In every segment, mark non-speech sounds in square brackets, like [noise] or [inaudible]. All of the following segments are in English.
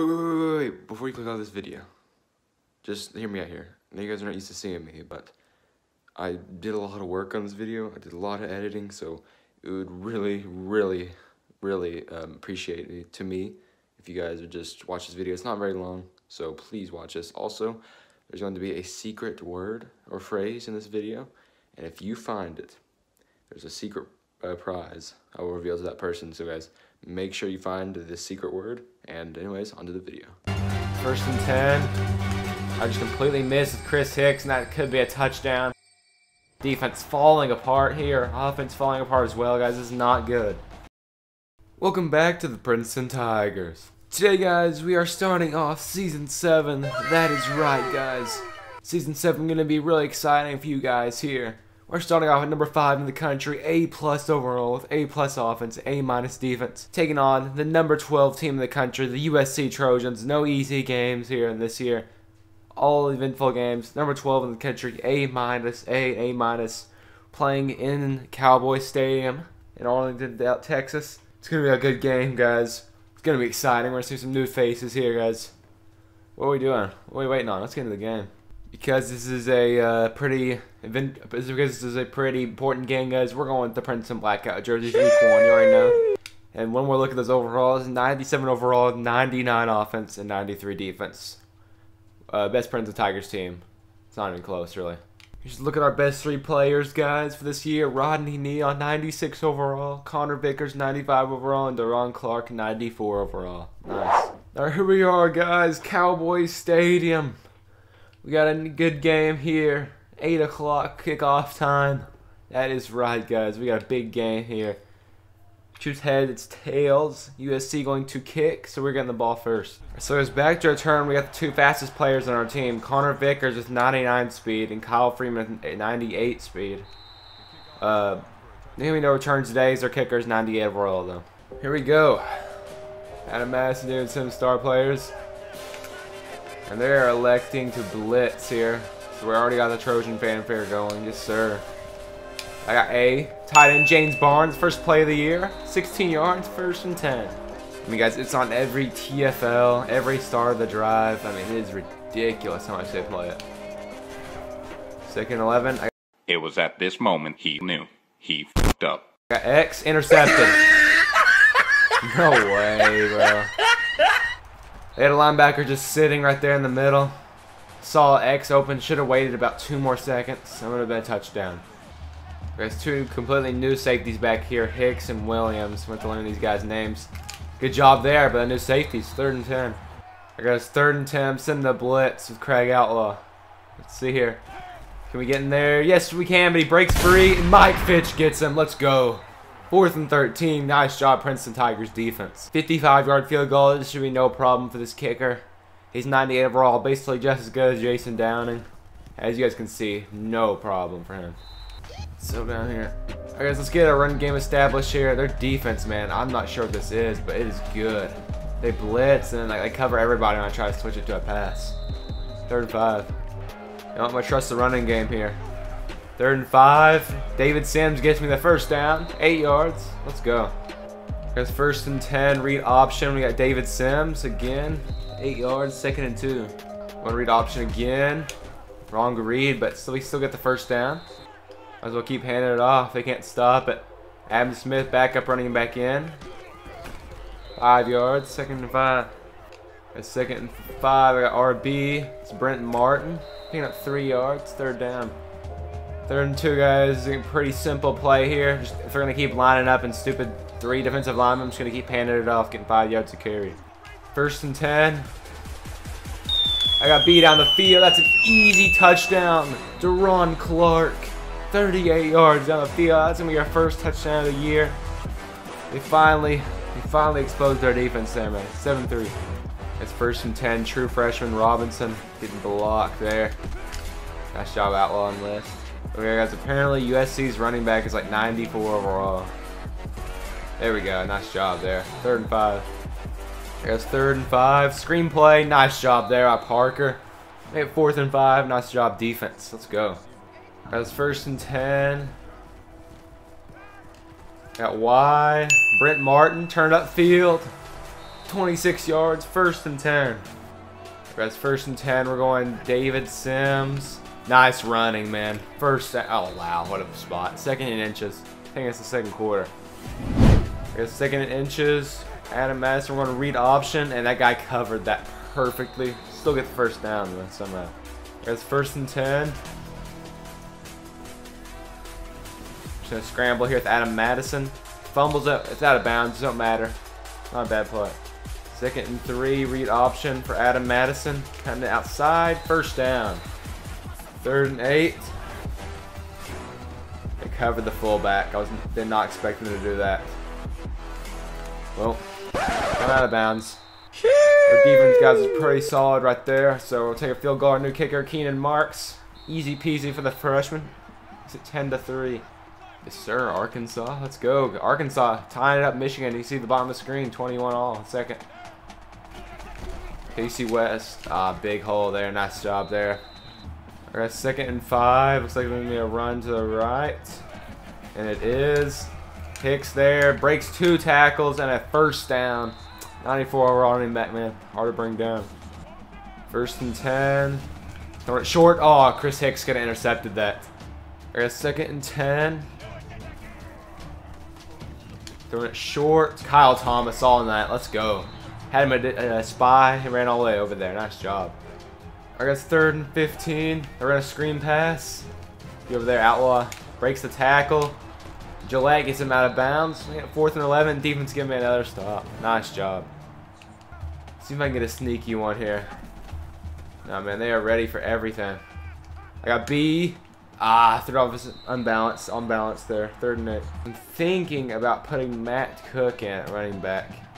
Wait, wait, wait, wait, wait, before you click on this video, just hear me out here. I know you guys are not used to seeing me, but I did a lot of work on this video. I did a lot of editing, so it would really, really, really um, appreciate it to me if you guys would just watch this video. It's not very long, so please watch this. Also, there's going to be a secret word or phrase in this video, and if you find it, there's a secret uh, prize I will reveal to that person. So guys, make sure you find the secret word. And anyways, onto the video. First and 10. I just completely missed Chris Hicks, and that could be a touchdown. Defense falling apart here. Offense falling apart as well, guys. This is not good. Welcome back to the Princeton Tigers. Today, guys, we are starting off Season 7. That is right, guys. Season 7 going to be really exciting for you guys here. We're starting off at number 5 in the country, A plus overall with A plus offense, A minus defense. Taking on the number 12 team in the country, the USC Trojans. No easy games here in this year. All eventful games. Number 12 in the country, A minus, A, A minus. Playing in Cowboy Stadium in Arlington, Texas. It's going to be a good game, guys. It's going to be exciting. We're going to see some new faces here, guys. What are we doing? What are we waiting on? Let's get into the game because this is a uh, pretty event because this is a pretty important game, guys. We're going with the Princeton Blackout jerseys week one. You already know. And one more look at those overalls, 97 overall, 99 offense, and 93 defense. Uh, best Princeton Tigers team. It's not even close, really. Just look at our best three players, guys, for this year. Rodney Neal, 96 overall. Connor Vickers, 95 overall. And Deron Clark, 94 overall. Nice. Right, here we are, guys. Cowboys Stadium. We got a good game here. 8 o'clock kickoff time. That is right, guys. We got a big game here. Choose head, it's tails. USC going to kick, so we're getting the ball first. So it's back to our turn. We got the two fastest players on our team. Connor Vickers with 99 speed and Kyle Freeman with 98 speed. Uh, we no return today. is Our kickers, 98 overall, though. Here we go. Adam Madison doing some star players. And they're electing to blitz here. So we already got the Trojan fanfare going. Yes, sir. I got A. Tight end James Barnes, first play of the year. 16 yards, first and 10. I mean, guys, it's on every TFL, every star of the drive. I mean, it is ridiculous how much they play it. Second 11. I it was at this moment he knew. He fucked up. Got X intercepted. [laughs] no way, bro. They had a linebacker just sitting right there in the middle. Saw X open, should have waited about two more seconds. That would have been a touchdown. There's two completely new safeties back here, Hicks and Williams. Went to learn these guys' names. Good job there, but new safeties, third and ten. I got third and ten, sending the blitz with Craig Outlaw. Let's see here. Can we get in there? Yes, we can, but he breaks free, and Mike Fitch gets him. Let's go. Fourth and 13. Nice job, Princeton Tigers defense. 55-yard field goal. This should be no problem for this kicker. He's 98 overall, basically just as good as Jason Downing. As you guys can see, no problem for him. So down here. Alright guys, let's get a run game established here. Their defense, man, I'm not sure what this is, but it is good. They blitz and like, they cover everybody when I try to switch it to a pass. Third and five. You know, I'm to trust the running game here. Third and five. David Sims gets me the first down. Eight yards. Let's go. Guys, first and ten. Read option. We got David Sims again. Eight yards. Second and two. To read option again. Wrong read, but still, we still get the first down. Might as well keep handing it off. They can't stop it. Adam Smith back up running back in. Five yards. Second and five. Got second and five. I got RB. It's Brent Martin. Picking up three yards. Third down. Third and two, guys. Pretty simple play here. Just, if they're going to keep lining up in stupid three defensive linemen, I'm just going to keep handing it off, getting five yards of carry. First and ten. I got beat down the field. That's an easy touchdown. Deron Clark. 38 yards down the field. That's going to be our first touchdown of the year. They finally, they finally exposed our defense there, man. 7-3. It's first and 10. True freshman Robinson getting blocked there. Nice job, Outlaw on list. Okay, guys, apparently USC's running back is like 94 overall. There we go. Nice job there. Third and five. Guys, third and five. Screenplay. Nice job there by Parker. Made fourth and five. Nice job defense. Let's go. Guys, first and ten. Got Y. Brent Martin turned up field. 26 yards, first and 10. That's first and 10. We're going David Sims. Nice running, man. First, oh wow, what a spot. Second in inches. I think it's the second quarter. Second in inches. Adam Madison, we're going to read option, and that guy covered that perfectly. Still get the first down somehow. That's first and 10. Just gonna scramble here with Adam Madison. Fumbles up. It's out of bounds. It Don't matter. Not a bad play. Second and three. Read option for Adam Madison. Coming outside. First down. Third and eight. They covered the fullback. I was did not expect them to do that. Well, I'm out of bounds. Our defense guys is pretty solid right there. So we'll take a field goal. Our new kicker, Keenan Marks. Easy peasy for the freshman. It's at 10 to 3. Yes, sir. Arkansas. Let's go. Arkansas tying it up Michigan. You see the bottom of the screen. 21 all. Second. Casey West. Ah, big hole there. Nice job there. All right, second and five. Looks like there's going to be a run to the right. And it is. Hicks there. Breaks two tackles and a first down. 94 overall running back, man. Hard to bring down. First and 10. Throw it short. Oh, Chris Hicks could have intercepted that. All right, second and 10. Throwing it short. Kyle Thomas all in that. Let's go. Had him a, a spy. He ran all the way over there. Nice job. I guess third and 15. They're going to screen pass. Get over there. Outlaw breaks the tackle. Gillette gets him out of bounds. Fourth and 11. Defense give me another stop. Nice job. See if I can get a sneaky one here. Nah, man. They are ready for everything. I got B. Ah, third off is unbalanced, unbalanced there. Third and eight. I'm thinking about putting Matt Cook in running back.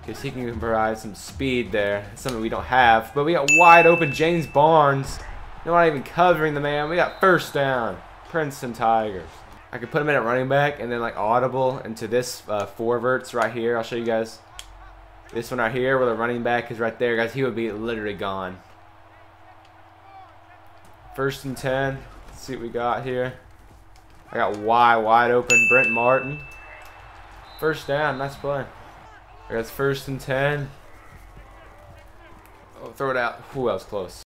Because he can provide some speed there. Something we don't have. But we got wide open James Barnes. No not even covering the man. We got first down. Princeton Tigers. I could put him in at running back and then like audible into this uh, verts right here. I'll show you guys. This one right here where the running back is right there. Guys, he would be literally gone. First and 10. Let's see what we got here. I got Y wide open. Brent Martin. First down. Nice play. Got first and 10. Oh, throw it out. Who else close?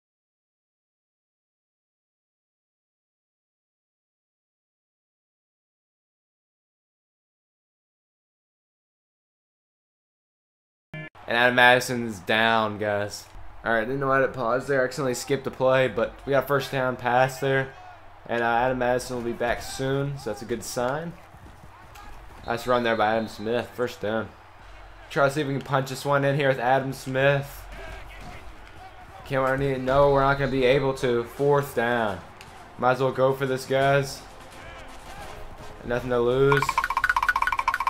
And Adam Madison's down, guys. Alright, didn't know how to pause there. I accidentally skipped the play, but we got first down pass there. And uh, Adam Madison will be back soon, so that's a good sign. Nice run there by Adam Smith. First down. Try to see if we can punch this one in here with Adam Smith. Can't already no, we're not going to be able to. Fourth down. Might as well go for this, guys. Nothing to lose.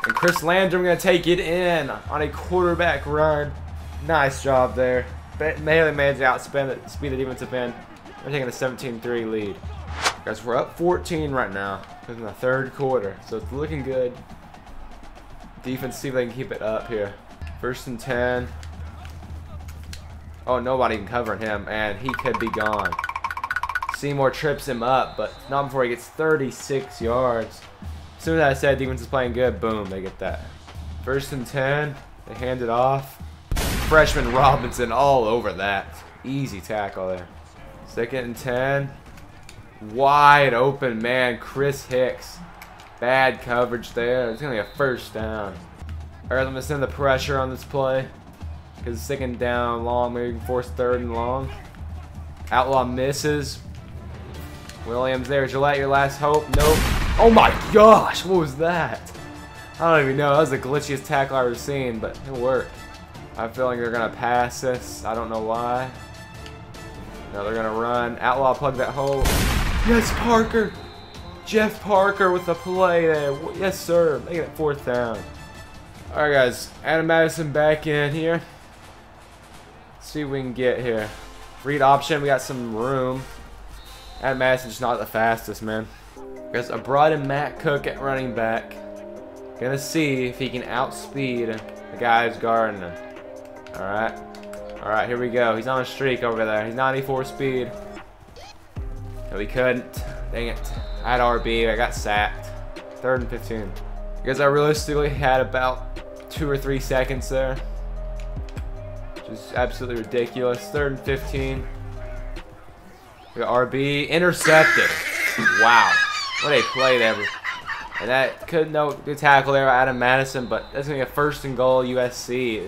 And Chris Landrum going to take it in on a quarterback run. Nice job there. Melee man's outspeed speed the defensive end. We're taking a 17-3 lead. Guys, we're up 14 right now. in the third quarter, so it's looking good. Defense, see if they can keep it up here. First and 10. Oh, nobody can cover him, and he could be gone. Seymour trips him up, but not before he gets 36 yards. As soon as I said defense is playing good, boom, they get that. First and 10, they hand it off. Freshman Robinson all over that. Easy tackle there. Second and 10. Wide open, man. Chris Hicks. Bad coverage there. It's going to be a first down. All right, I'm going to send the pressure on this play. Because it's second down, long, maybe force third and long. Outlaw misses. Williams there. Gillette, your last hope. Nope. Oh my gosh, what was that? I don't even know. That was the glitchiest tackle I've ever seen, but it worked. I feel like they're going to pass this. I don't know why. Now they're going to run. Outlaw plug that hole. Yes, Parker. Jeff Parker with the play there. Yes, sir. Making it fourth down. All right, guys. Adam Madison back in here. Let's see what we can get here. Read option. We got some room. Adam Madison's not the fastest, man. Guys, I brought in Matt Cook at running back. Gonna see if he can outspeed the guy who's guarding him. Alright. Alright, here we go. He's on a streak over there. He's 94 speed. No, he couldn't. Dang it. I had RB. I got sacked. Third and 15. Because I realistically had about two or three seconds there. Just absolutely ridiculous. Third and 15. We RB intercepted. Wow. What a play there. And that could no good tackle there by Adam Madison, but that's gonna be a first and goal USC.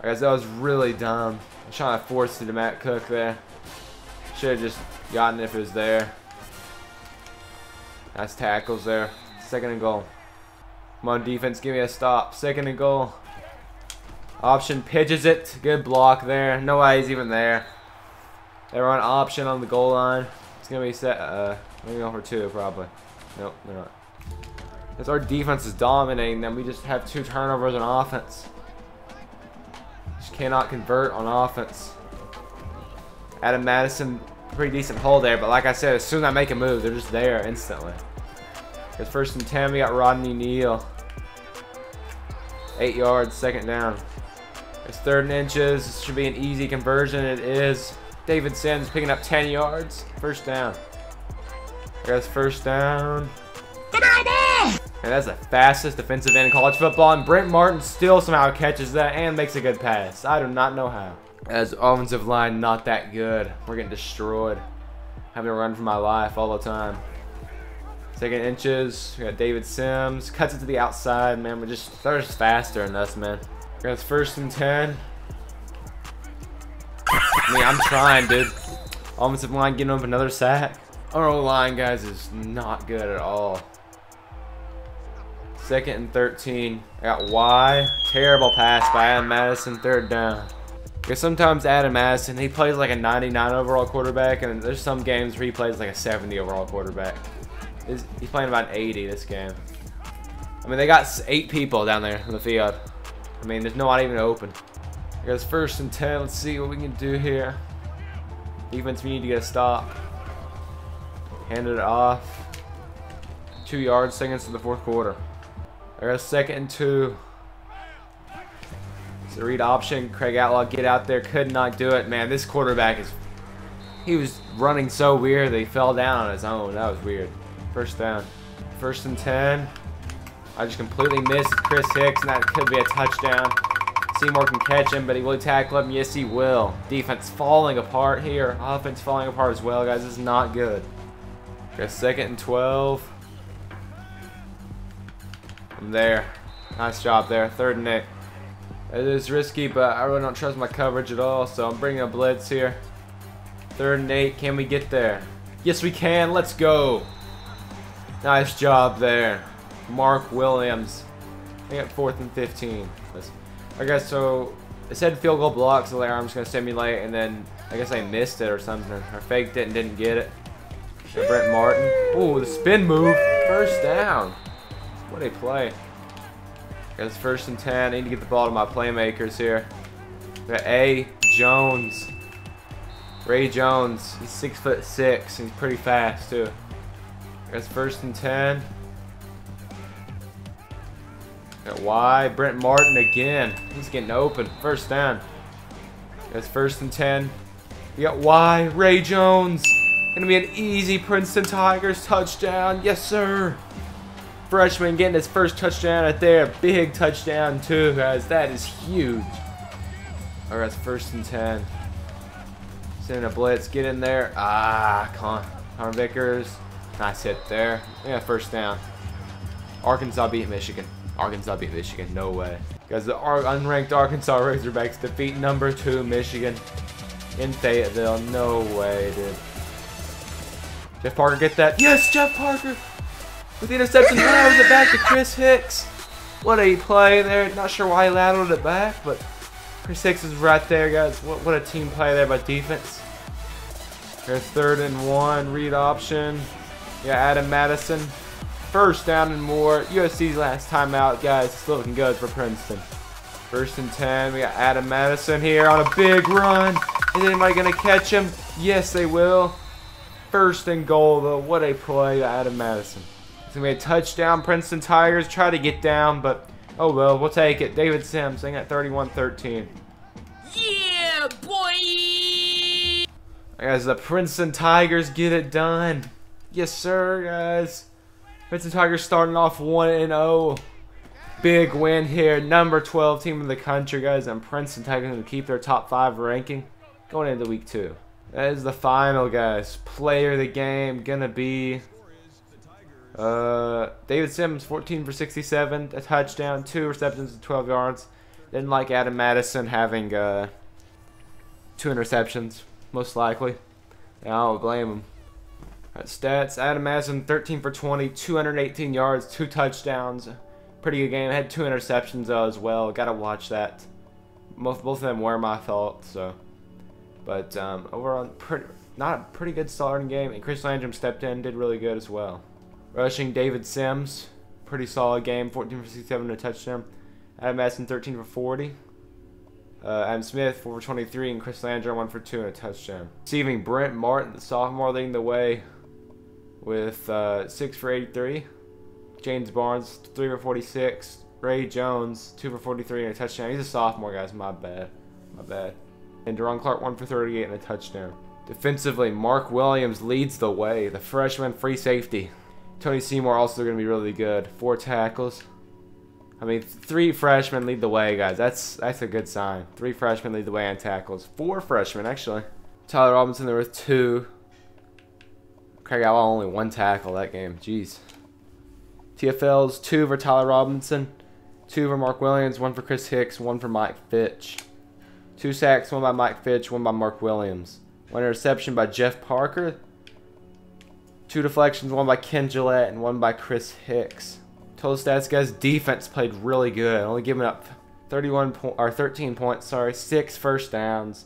I guess that was really dumb. I'm trying to force it to Matt Cook there. Should have just gotten it if it was there. Nice tackles there. Second and goal. Come on, defense, give me a stop. Second and goal. Option pitches it. Good block there. No way he's even there. They are on option on the goal line. It's gonna be set. Uh, maybe for two probably. Nope, they're not. Because our defense is dominating them. We just have two turnovers on offense. Just cannot convert on offense. Adam Madison, pretty decent hole there, but like I said, as soon as I make a move, they're just there instantly. Because first and 10, we got Rodney Neal. Eight yards, second down. It's third and inches. This should be an easy conversion. It is. David Sims picking up 10 yards. First down. There's first down. And that's the fastest defensive end in college football. And Brent Martin still somehow catches that and makes a good pass. I do not know how. As offensive line, not that good. We're getting destroyed. Having to run for my life all the time. Second inches. We got David Sims. Cuts it to the outside, man. We're just, they're just faster than us, man. Got first and 10. I mean, I'm trying, dude. Offensive line getting up another sack. Our O-line, guys, is not good at all. Second and 13. I got Y. Terrible pass by Adam Madison. Third down. Because sometimes Adam Madison, he plays like a 99 overall quarterback, and there's some games where he plays like a 70 overall quarterback. He's playing about 80 this game. I mean, they got eight people down there in the field. I mean, there's no one even open. I guess first and 10. Let's see what we can do here. Defense, we need to get a stop. Handed it off. Two yards, seconds to the fourth quarter. I got second and two. A read option. Craig Outlaw get out there. Could not do it. Man, this quarterback is... He was running so weird he fell down on his own. That was weird. First down. First and 10. I just completely missed Chris Hicks, and that could be a touchdown. Seymour can catch him, but he will tackle him. Yes, he will. Defense falling apart here. Offense falling apart as well, guys. This is not good. Got second and 12. I'm there. Nice job there. Third and eight. It is risky, but I really don't trust my coverage at all, so I'm bringing a blitz here. Third and eight. Can we get there? Yes, we can. Let's go. Nice job there. Mark Williams. I got fourth and 15. I guess so. It said field goal block, so I'm just gonna simulate, and then I guess I missed it or something, or faked it and didn't get it. Brent Martin. Ooh, the spin move. First down. What a play. Guys, first and 10. I need to get the ball to my playmakers here. Got A. Jones. Ray Jones. He's six foot six. He's pretty fast too. Guys, first and 10. Got Y. Brent Martin again. He's getting open. First down. That's first and 10. We got Y. Ray Jones. Gonna be an easy Princeton Tigers touchdown. Yes, sir. Freshman getting his first touchdown right there. Big touchdown, too, guys. That is huge. All right, first and 10. Sending a blitz. Get in there. Ah, Con Connor Vickers. Nice hit there. Yeah, first down. Arkansas beat Michigan. Arkansas beat Michigan. No way. Guys, the unranked Arkansas Razorbacks defeat number two Michigan in Fayetteville. No way, dude. Jeff Parker get that? Yes, Jeff Parker with the interception. Now it back to Chris Hicks. What a play there. Not sure why he lateraled it back, but Chris Hicks is right there, guys. What, what a team play there by defense. Here's third and one. Read option. Yeah, Adam Madison. First down and more. USC's last time out, guys. It's looking good for Princeton. First and 10. We got Adam Madison here on a big run. Is anybody going to catch him? Yes, they will. First and goal, though. What a play Adam Madison. It's going to be a touchdown. Princeton Tigers try to get down, but oh well. We'll take it. David Sims, they got 31-13. Yeah, boy! Guys, the Princeton Tigers get it done. Yes, sir, guys. Princeton Tigers starting off 1-0. Big win here. Number 12 team in the country, guys. And Princeton Tigers to keep their top five ranking going into week two. That is the final, guys. Player of the game gonna be uh, David Sims, 14 for 67, a touchdown, two receptions, and 12 yards. Didn't like Adam Madison having uh, two interceptions, most likely. And I don't blame him. Right, stats: Adam Madison, 13 for 20, 218 yards, two touchdowns. Pretty good game. Had two interceptions though as well. Gotta watch that. Both both of them were my fault. So, but um, overall, pretty not a pretty good starting game. And Chris Landrum stepped in, did really good as well. Rushing David Sims, pretty solid game, 14 for 67 a touchdown. Adam Madison 13 for 40. Uh, Adam Smith 4 for 23 and Chris Landrum 1 for 2 and a touchdown. Receiving Brent Martin, the sophomore, leading the way with uh, 6 for 83. James Barnes 3 for 46. Ray Jones 2 for 43 and a touchdown. He's a sophomore, guys. My bad. My bad. And Deron Clark 1 for 38 and a touchdown. Defensively, Mark Williams leads the way. The freshman free safety. Tony Seymour also going to be really good. Four tackles. I mean, three freshmen lead the way, guys. That's that's a good sign. Three freshmen lead the way on tackles. Four freshmen, actually. Tyler Robinson, there were two. Craig got only one tackle that game. Jeez. TFLs, two for Tyler Robinson, two for Mark Williams, one for Chris Hicks, one for Mike Fitch. Two sacks, one by Mike Fitch, one by Mark Williams. One interception by Jeff Parker. Two deflections, one by Ken Gillette and one by Chris Hicks. Total stats, guys. Defense played really good, only giving up 31 po- or 13 points. Sorry, six first downs,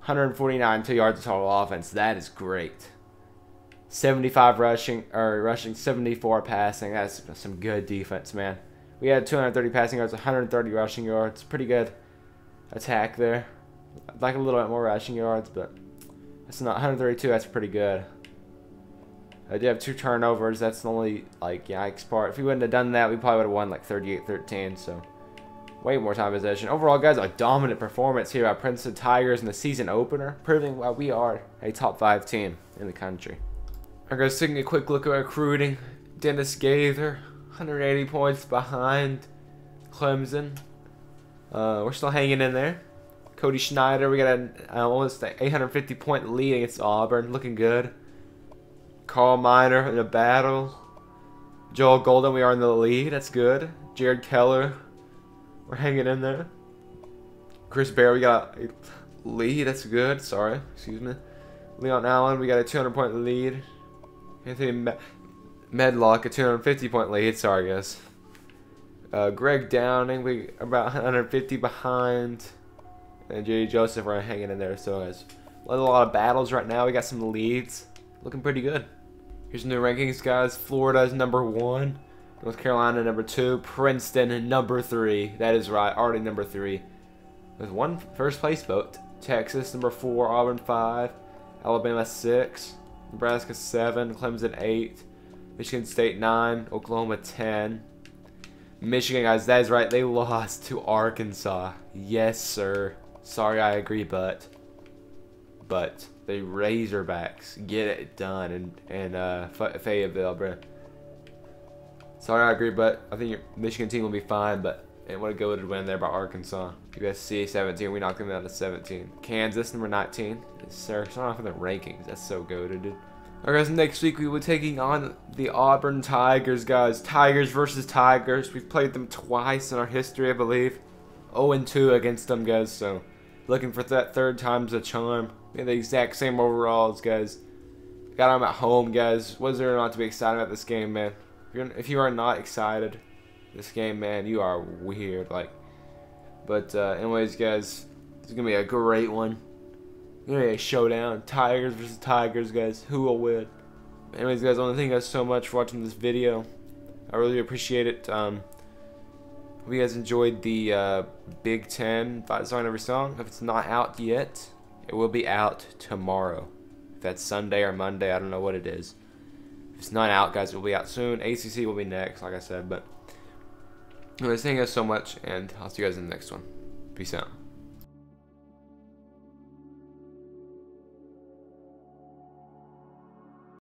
149 two yards of total offense. That is great. 75 rushing or rushing, 74 passing. That's some good defense, man. We had 230 passing yards, 130 rushing yards. Pretty good attack there. I'd like a little bit more rushing yards, but that's not 132. That's pretty good. I did have two turnovers. That's the only like yikes part. If we wouldn't have done that, we probably would have won like 38-13. So way more time possession. Overall, guys, a dominant performance here by Princeton Tigers in the season opener, proving why we are a top five team in the country. Alright, guys, taking a quick look at recruiting. Dennis Gaither, 180 points behind Clemson. Uh, we're still hanging in there. Cody Schneider, we got an uh, almost 850 point lead against Auburn, looking good. Carl Miner in a battle. Joel Golden, we are in the lead. That's good. Jared Keller, we're hanging in there. Chris Bear, we got a lead. That's good. Sorry, excuse me. Leon Allen, we got a 200 point lead. Anthony Med- Medlock, a 250 point lead. Sorry, guys. Uh, Greg Downing, we about 150 behind. And J.D. Joseph are hanging in there. So, guys, a lot of battles right now. We got some leads. Looking pretty good. Here's new rankings, guys. Florida is number one. North Carolina number two. Princeton number three. That is right. Already number three. With one first place vote. Texas number four. Auburn five. Alabama six. Nebraska seven. Clemson eight. Michigan State nine. Oklahoma ten. Michigan, guys, that is right. They lost to Arkansas. Yes, sir. Sorry, I agree, but but the Razorbacks get it done in in uh, Fayetteville, bro. Sorry, I agree, but I think your Michigan team will be fine. But and what a go to win there by Arkansas. USC 17, we knocked them down to 17. Kansas number 19. Sir, not off in the rankings. That's so goaded, dude. Alright guys, next week we will be taking on the Auburn Tigers, guys. Tigers versus Tigers. We've played them twice in our history, I believe. 0-2 against them, guys, so looking for that third time's a charm. The exact same overalls, guys. Got them at home, guys. Was there not to be excited about this game, man? If, you're, if you are not excited this game, man, you are weird. Like, but uh, anyways, guys, it's gonna be a great one. Gonna be a showdown. Tigers versus Tigers, guys. Who will win? Anyways, guys, I want to thank you guys so much for watching this video. I really appreciate it. Um, hope you guys enjoyed the uh, Big Ten fight song every song. If it's not out yet, it will be out tomorrow. If that's Sunday or Monday, I don't know what it is. If it's not out, guys, it will be out soon. ACC will be next, like I said. But anyways, thank you guys so much, and I'll see you guys in the next one. Peace out.